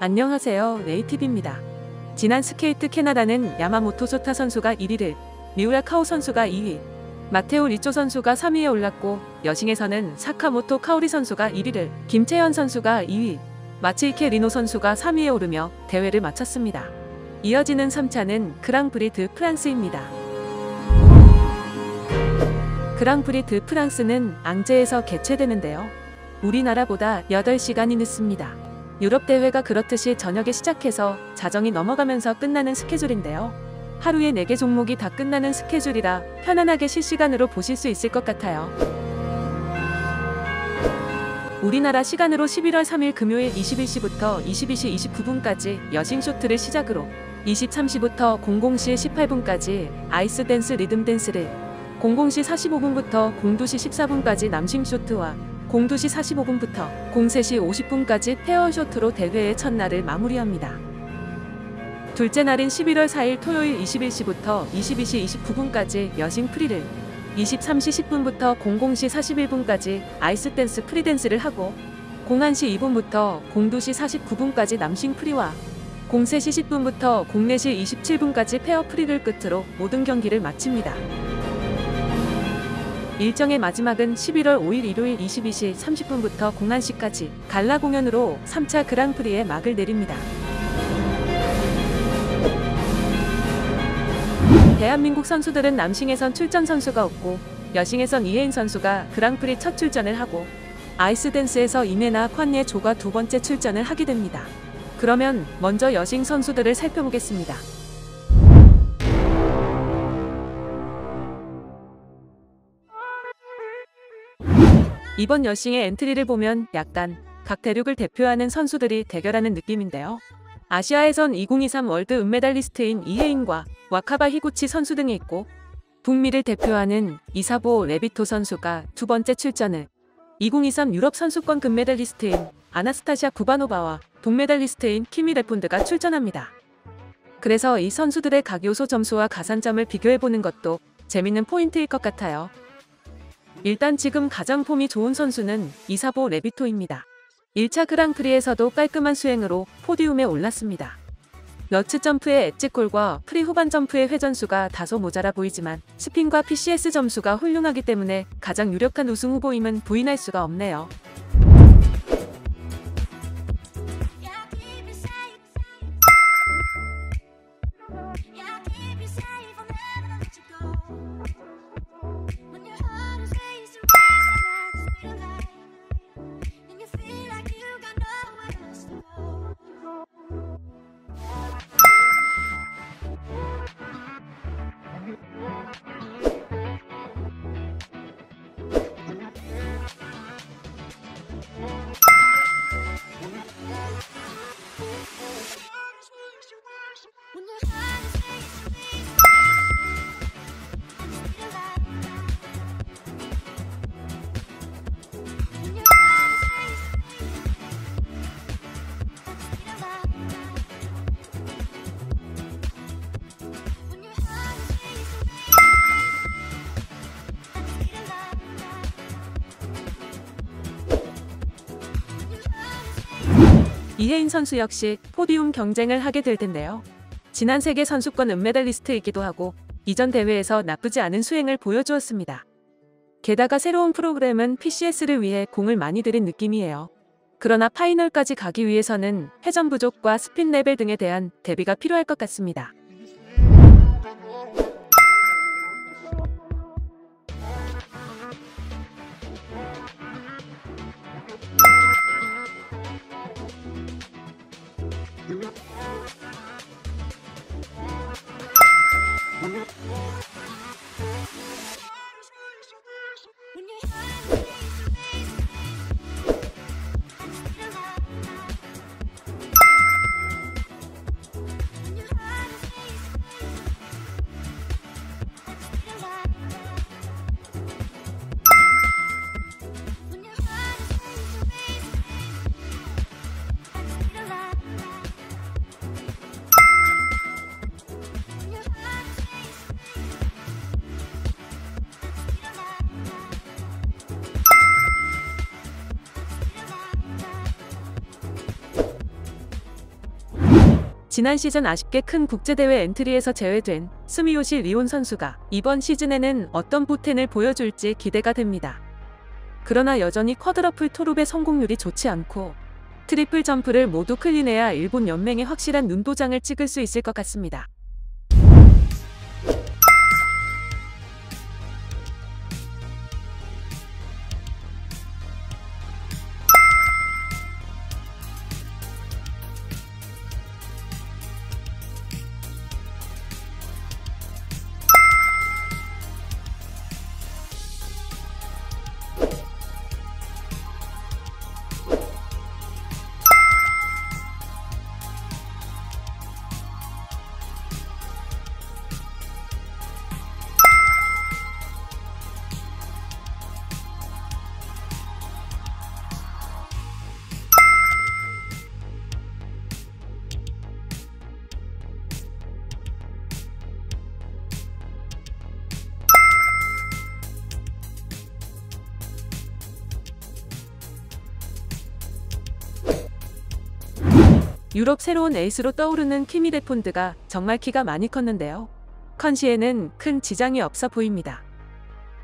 안녕하세요. 네이티브입니다. 지난 스케이트 캐나다는 야마모토 소타 선수가 1위를, 미우라 카오 선수가 2위, 마테오 리쪼 선수가 3위에 올랐고 여싱에서는 사카모토 카오리 선수가 1위를, 김채연 선수가 2위, 마츠이케 리노 선수가 3위에 오르며 대회를 마쳤습니다. 이어지는 3차는 그랑프리 드 프랑스입니다. 그랑프리 드 프랑스는 앙제에서 개최되는데요. 우리나라보다 8시간이 늦습니다. 유럽 대회가 그렇듯이 저녁에 시작해서 자정이 넘어가면서 끝나는 스케줄인데요. 하루에 4개 종목이 다 끝나는 스케줄이라 편안하게 실시간으로 보실 수 있을 것 같아요. 우리나라 시간으로 11월 3일 금요일 21시부터 22시 29분까지 여싱 쇼트를 시작으로 23시부터 00시 18분까지 아이스 댄스 리듬 댄스를 00시 45분부터 02시 14분까지 남싱 쇼트와 02시 45분부터 03시 50분까지 페어 쇼트로 대회의 첫날을 마무리합니다. 둘째 날인 11월 4일 토요일 21시부터 22시 29분까지 여싱 프리를 23시 10분부터 00시 41분까지 아이스 댄스 프리 댄스를 하고 01시 2분부터 02시 49분까지 남싱 프리와 03시 10분부터 04시 27분까지 페어 프리를 끝으로 모든 경기를 마칩니다. 일정의 마지막은 11월 5일 일요일 22시 30분부터 01시까지 갈라 공연으로 3차 그랑프리에 막을 내립니다. 대한민국 선수들은 남싱에선 출전 선수가 없고 여싱에선 이혜인 선수가 그랑프리 첫 출전을 하고 아이스댄스에서 이네나 콴예 조가 두 번째 출전을 하게 됩니다. 그러면 먼저 여싱 선수들을 살펴보겠습니다. 이번 여싱의 엔트리를 보면 약간 각 대륙을 대표하는 선수들이 대결하는 느낌인데요. 아시아에선 2023 월드 은메달리스트인 이해인과 와카바 히구치 선수 등이 있고 북미를 대표하는 이사보 레비토 선수가 두 번째 출전을 2023 유럽 선수권 금메달리스트인 아나스타시아 구바노바와 동메달리스트인 키미 레폰드가 출전합니다. 그래서 이 선수들의 각 요소 점수와 가산점을 비교해보는 것도 재밌는 포인트일 것 같아요. 일단 지금 가장 폼이 좋은 선수는 이사보 레비토입니다. 1차 그랑프리에서도 깔끔한 수행으로 podium에 올랐습니다. 러츠 점프의 edge call과 프리 후반 점프의 회전수가 다소 모자라 보이지만 스핀과 PCS 점수가 훌륭하기 때문에 가장 유력한 우승 후보임은 부인할 수가 없네요. 이해인 선수 역시 podium 경쟁을 하게 될 텐데요. 지난 세계 선수권 은메달리스트이기도 하고 이전 대회에서 나쁘지 않은 수행을 보여주었습니다. 게다가 새로운 프로그램은 PCS를 위해 공을 많이 들인 느낌이에요. 그러나 파이널까지 가기 위해서는 회전 부족과 스핀 레벨 등에 대한 대비가 필요할 것 같습니다. 지난 시즌 아쉽게 큰 국제대회 엔트리에서 제외된 스미요시 리온 선수가 이번 시즌에는 어떤 포텐을 보여줄지 기대가 됩니다. 그러나 여전히 쿼드러플 토룹의 성공률이 좋지 않고 트리플 점프를 모두 clean해야 일본 연맹에 확실한 눈도장을 찍을 수 있을 것 같습니다. 유럽 새로운 에이스로 떠오르는 키미 레폰드가 정말 키가 많이 컸는데요. 컨시에는 큰 지장이 없어 보입니다.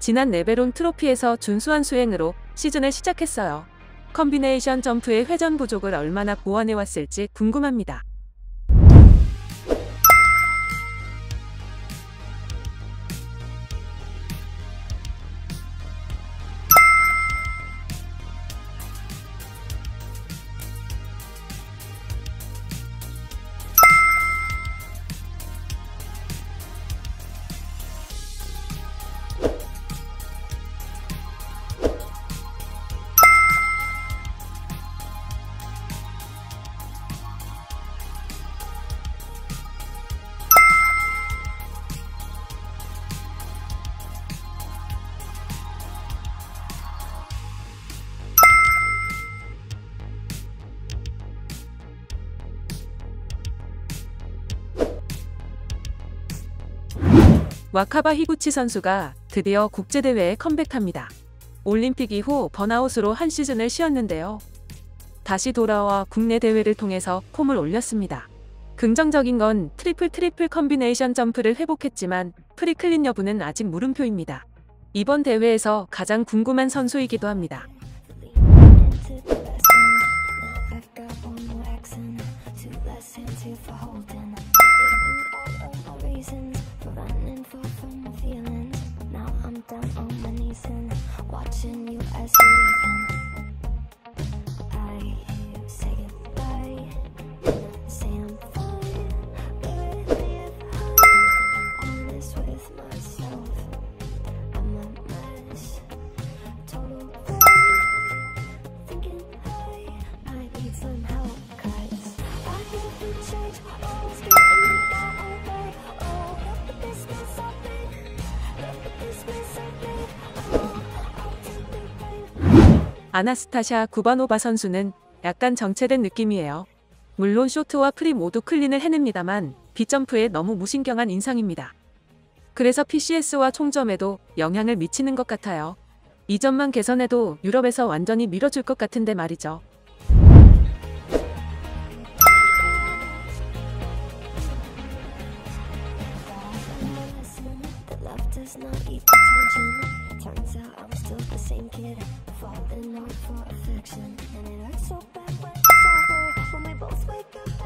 지난 네벨혼 트로피에서 준수한 수행으로 시즌을 시작했어요. combination 점프의 회전 부족을 얼마나 보완해 왔을지 궁금합니다. 와카바 히구치 선수가 드디어 국제대회에 컴백합니다. 올림픽 이후 번아웃으로 한 시즌을 쉬었는데요. 다시 돌아와 국내 대회를 통해서 폼을 올렸습니다. 긍정적인 건 트리플 트리플 combination 점프를 회복했지만 프리 clean 여부는 아직 물음표입니다. 이번 대회에서 가장 궁금한 선수이기도 합니다. Down on my knees and watching you as you're leaving. 아나스타샤 구바노바 선수는 약간 정체된 느낌이에요. 물론 쇼트와 프리 모두 clean을 해냅니다만 빗점프에 너무 무신경한 인상입니다. 그래서 PCS와 총점에도 영향을 미치는 것 같아요. 이 점만 개선해도 유럽에서 완전히 밀어줄 것 같은데 말이죠. Same kid, falling hard for affection. And it hurts so bad when it's over. When we both wake up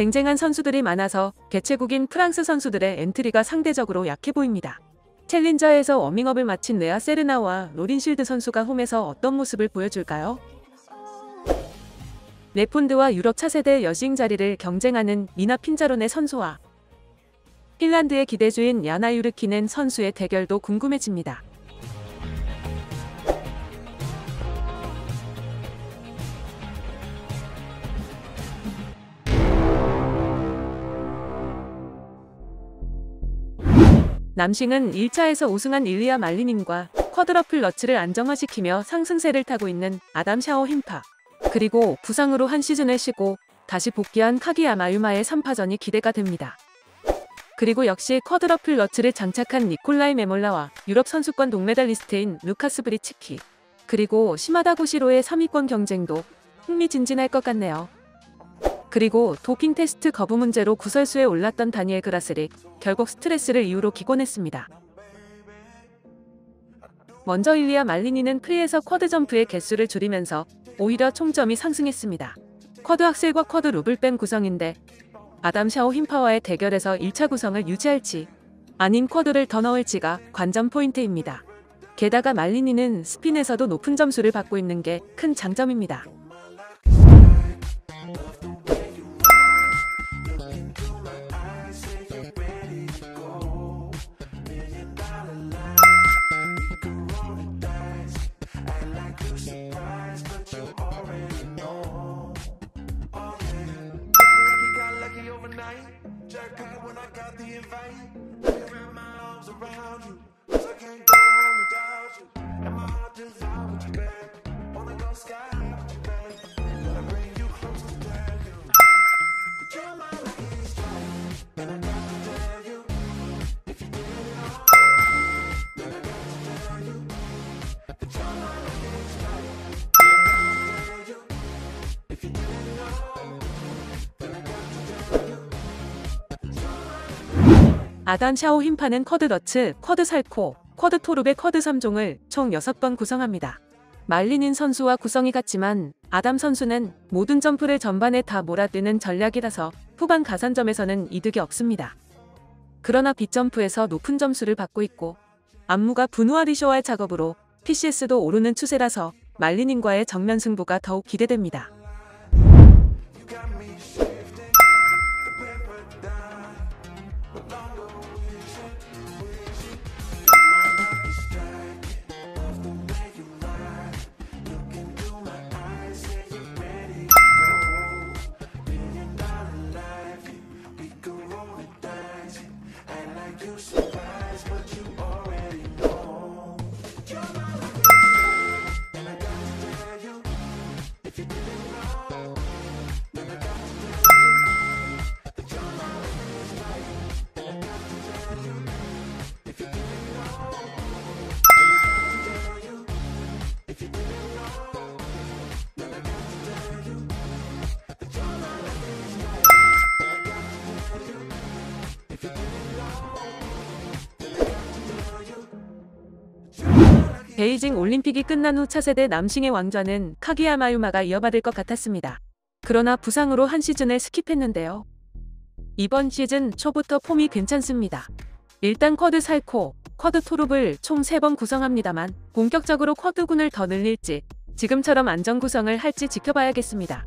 쟁쟁한 선수들이 많아서 개최국인 프랑스 선수들의 엔트리가 상대적으로 약해 보입니다. 챌린저에서 워밍업을 마친 레아 세르나와 로린 쉴드 선수가 홈에서 어떤 모습을 보여줄까요? 레폰드와 유럽 차세대 여싱 자리를 경쟁하는 니나 핀자로네 선수와 핀란드의 기대주인 야나 유르키넨 선수의 대결도 궁금해집니다. 남싱은 1차에서 우승한 일리아 말리닌과 쿼드러플 러츠를 안정화시키며 상승세를 타고 있는 아담 샤오 힘파. 그리고 부상으로 한 시즌을 쉬고 다시 복귀한 카기야마 유마의 3파전이 기대가 됩니다. 그리고 역시 쿼드러플 러츠를 장착한 니콜라이 메몰라와 유럽 선수권 동메달리스트인 루카스 브리치키 그리고 시마다 고시로의 3위권 경쟁도 흥미진진할 것 같네요. 그리고 도핑 테스트 거부 문제로 구설수에 올랐던 다니엘 그라슬이 결국 스트레스를 이유로 기권했습니다. 먼저 일리아 말리닌은 프리에서 quad 점프의 개수를 줄이면서 오히려 총점이 상승했습니다. quad Axel과 quad 뺀 구성인데 아담 샤오 힘파와의 대결에서 1차 구성을 유지할지 아닌 quad를 더 넣을지가 관전 포인트입니다. 게다가 말리닌은 스핀에서도 높은 점수를 받고 있는 게 큰 장점입니다. Overnight. Jackpot when I got the invite. I can wrap my arms around you. 'Cause I can't go without you. 아담 샤오 힘파는 quad Lutz, quad Salchow, quad toe loop의 quad 3종을 총 6번 구성합니다. 말리닌 선수와 구성이 같지만 아담 선수는 모든 점프를 전반에 다 몰아 뛰는 전략이라서 후반 가산점에서는 이득이 없습니다. 그러나 big 점프에서 높은 점수를 받고 있고 안무가 브누아 리쇼와의 작업으로 PCS도 오르는 추세라서 말리닌과의 정면 승부가 더욱 기대됩니다. 베이징 올림픽이 끝난 후 차세대 남싱의 왕좌는 카기야마 유마가 이어받을 것 같았습니다. 그러나 부상으로 한 시즌을 skip했는데요. 이번 시즌 초부터 폼이 괜찮습니다. 일단 quad Salchow, quad toe loop을 총 3번 구성합니다만 본격적으로 quad군을 더 늘릴지 지금처럼 안정 구성을 할지 지켜봐야겠습니다.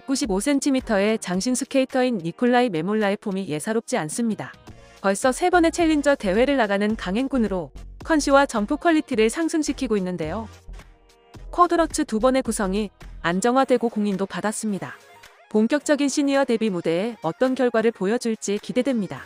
(195cm의) 장신 스케이터인 니콜라이 메몰라의 폼이 예사롭지 않습니다. 벌써 세 번의 challenger 대회를 나가는 강행군으로 컨시와 점프 quality를 상승시키고 있는데요. quad Lutz 두 번의 구성이 안정화되고 공인도 받았습니다. 본격적인 시니어 데뷔 무대에 어떤 결과를 보여줄지 기대됩니다.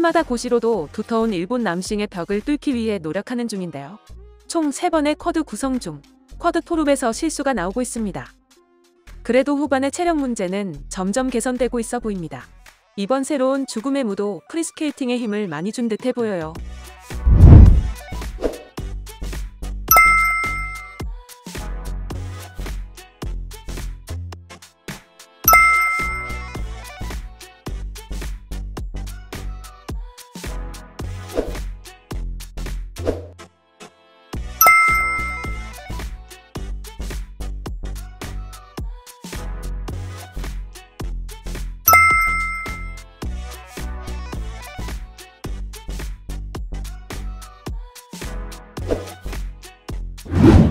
시마다 고시로도 두터운 일본 남싱의 벽을 뚫기 위해 노력하는 중인데요. 총 3번의 quad 구성 중 quad toe loop에서 실수가 나오고 있습니다. 그래도 후반의 체력 문제는 점점 개선되고 있어 보입니다. 이번 새로운 죽음의 무도 프리스케이팅에 힘을 많이 준 듯해 보여요.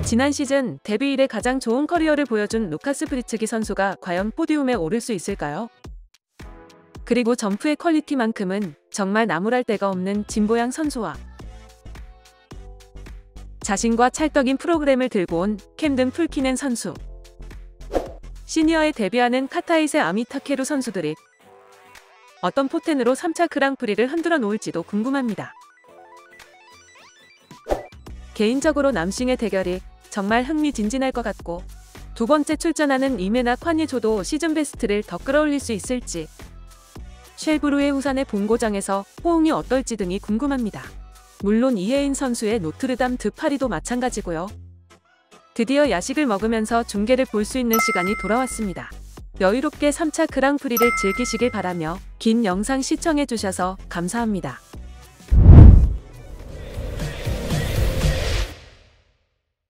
지난 시즌 데뷔 이래 가장 좋은 career를 보여준 루카스 브리츠기 선수가 과연 podium에 오를 수 있을까요? 그리고 점프의 quality만큼은 정말 나무랄 데가 없는 진보양 선수와 자신과 찰떡인 프로그램을 들고 온 캠든 풀키넨 선수 시니어에 데뷔하는 카타이세 아민 타케루 선수들이 어떤 포텐으로 3차 그랑프리를 흔들어 놓을지도 궁금합니다. 개인적으로 남싱의 대결이 정말 흥미진진할 것 같고 두 번째 출전하는 이메나 콴예조도 시즌 베스트를 더 끌어올릴 수 있을지 쉘브루의 후산의 본고장에서 호응이 어떨지 등이 궁금합니다. 물론 이혜인 선수의 노트르담 드파리도 마찬가지고요. 드디어 야식을 먹으면서 중계를 볼 수 있는 시간이 돌아왔습니다. 여유롭게 3차 그랑프리를 즐기시길 바라며 긴 영상 시청해주셔서 감사합니다.